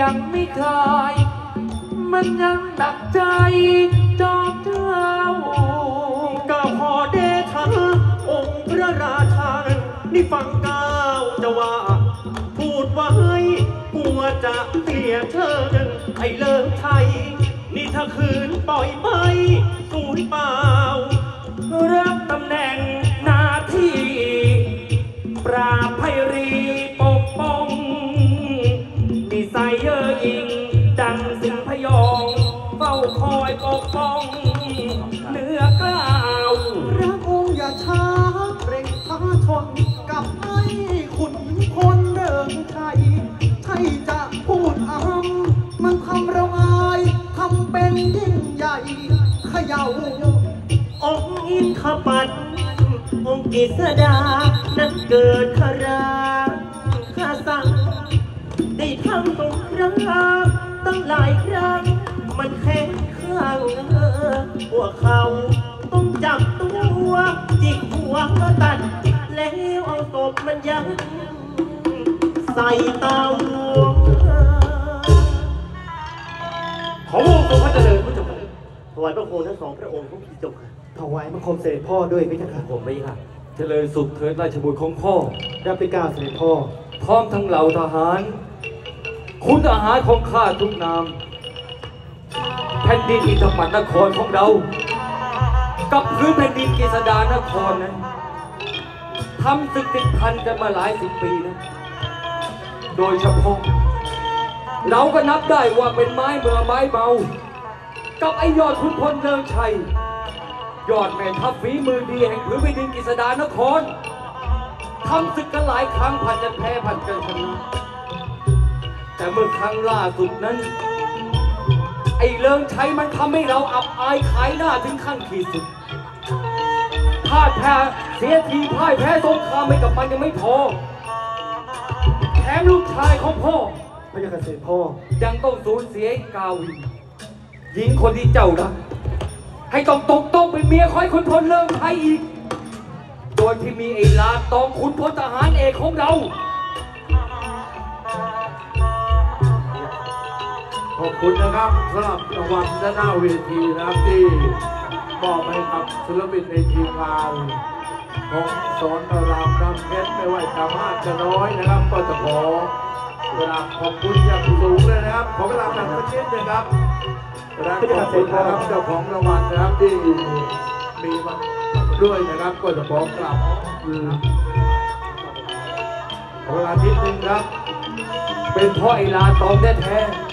ยังไม่คลาย มันยังหนักใจจอมเจ้าก้าวขอเดชะองค์พระราชา นี่ฟังก้าวจะว่า พูดไว้กลัวจะเสียเชิงไอ้เลิกไทย นี่ถ้าคืนปล่อยไปสูญเปล่า คอยปกป้องเนื้อกล้าวพระองค์อย่าช้าเร่งท้าชนกับไอ้ขุนคนเดิมไทยใช่จะพูดอ้ำมันทำเราอายทำเป็นยิ่งใหญ่เขย่าองค์อินทปัตองค์กิษดา นั้นเกิดขราข้าสั่งได้ทำตรงครั้งตั้งหลายครั้ง มันแข็งข้างเออพวกเขาต้องจับตัวจิกหัวก็ตัด แล้วเอาศพมันยัดใส่เตาขอวงตัวพระเจริญพระเจ้าค่ะถวายพระโคทั้งสองพระองค์ทุกทีจบค่ะถวายบังคมเสด็จพ่อด้วยพระเจ้าค่ะผมไม่ค่ะ เจริญสุขเถิดราชบุตรของพ่อ รับไปกล้าวเสด็จพ่อ พร้อมทั้งเหล่าทหาร คุณทหารของข้าทุกนาม แผ่นดินอินทปัตนครของเรา กับพื้นแผ่นดินกฤษดานครนั้นทำศึกติดพันกันมาหลายสิบปีนะ โดยเฉพาะเราก็นับได้ว่าเป็นไม้เมื่อไม้เมา กับไอยอดขุนพลเลิงชัย ยอดแม่ทัพฝีมือดีแห่งพื้นแผ่นดินกฤษดานครทำศึกกันหลายครั้งผ่านกันแพ้ผ่านกันชนะแต่เมื่อครั้งล่าสุดนั้น ไอ้เลิงชัยมันทำให้เราอับอายขายหน้าถึงขั้นขีดสุดพลาดแพ้เสียทีพ่ายแพ้สงครามไปกับมันยังไม่พอ แถมลูกชายของพ่อพระเจ้าค่ะเสด็จพ่อ ยังต้องสูญเสียไอ้กาวินหญิงคนที่เจ้ารักให้ต้องตกต้องเป็นเมียคอยคนพลเลิงไทยอีก โดยที่มีไอ้ลาตองขุนพลทหารเอกของเรา อบคุณนะครับสำหรับรางวัลด้านหน้าเวทีนะครับที่มอบให้กับศิลปินในทีมงานของสอนรามน้ำเพชรไม่ว่าจะมากจะน้อยนะครับ ก็จะขอเวลาขอบคุณอย่างสูงเลยนะครับขอเวลาแบบสักนิดนะครับเวลาขอบคุณนะครับเจ้าของรางวัลนะครับที่มีมาด้วยนะครับก็จะขอกลับขอเวลานิดนึงครับ เป็นพราะไอลาตองแท้ๆ